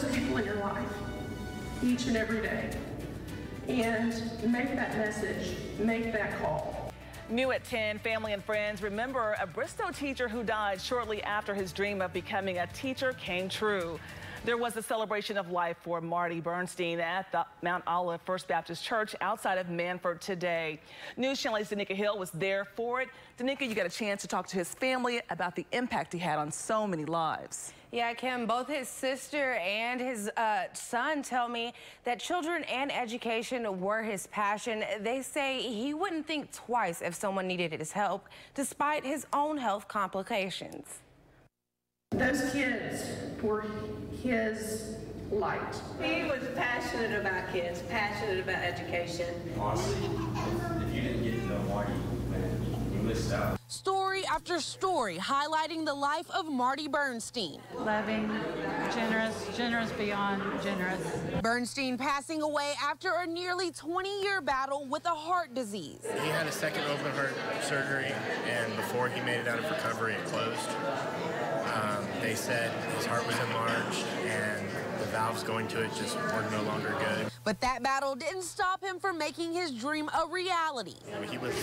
those people in your life each and every day and make that message, make that call. New at 10, family and friends remember a Bristow teacher who died shortly after his dream of becoming a teacher came true. There was a celebration of life for Marty Bernstein at the Mount Olive First Baptist Church outside of Mannford today. News Channel's DeNeeka Hill was there for it. DeNeeka, you got a chance to talk to his family about the impact he had on so many lives. Yeah, Kim, both his sister and his uh, son tell me that children and education were his passion. They say he wouldn't think twice if someone needed his help, despite his own health complications. Those kids were his light. He was passionate about kids, passionate about education. Honestly, if you didn't get to know Marty, you missed out. Story after story highlighting the life of Marty Bernstein. Loving, generous, generous beyond generous. Bernstein passing away after a nearly 20-year battle with a heart disease. He had a second open heart surgery, and before he made it out of recovery, it closed. Um, they said his heart was enlarged and the valves going to it just were no longer good. But that battle didn't stop him from making his dream a reality. You know, he was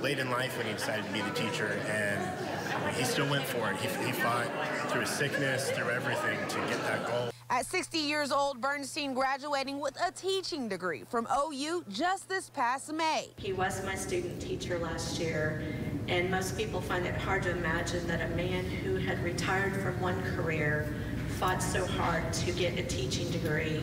late in life when he decided to be the teacher, and he still went for it. He, he fought through his sickness, through everything to get that goal. At 60 years old, Bernstein graduating with a teaching degree from OU just this past May. He was my student teacher last year, and most people find it hard to imagine that a man who had retired from one career fought so hard to get a teaching degree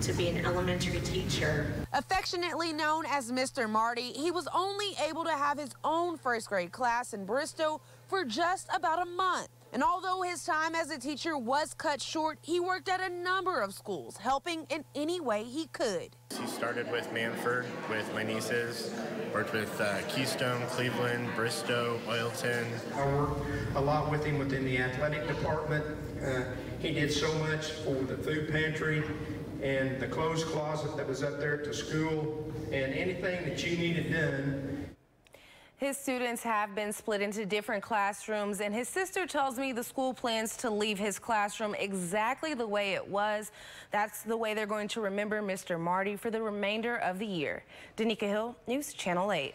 to be an elementary teacher. Affectionately known as Mr. Marty, he was only able to have his own first grade class in Bristow for just about a month. And although his time as a teacher was cut short, he worked at a number of schools, helping in any way he could. He started with Mannford, with my nieces, worked with uh, Keystone, Cleveland, Bristow, Oilton. I worked a lot with him within the athletic department. Uh, he did so much for the food pantry and the clothes closet that was up there at the school and anything that you needed done his students have been split into different classrooms, and his sister tells me the school plans to leave his classroom exactly the way it was. That's the way they're going to remember Mr. Marty for the remainder of the year. DeNeeka Hill, News Channel 8.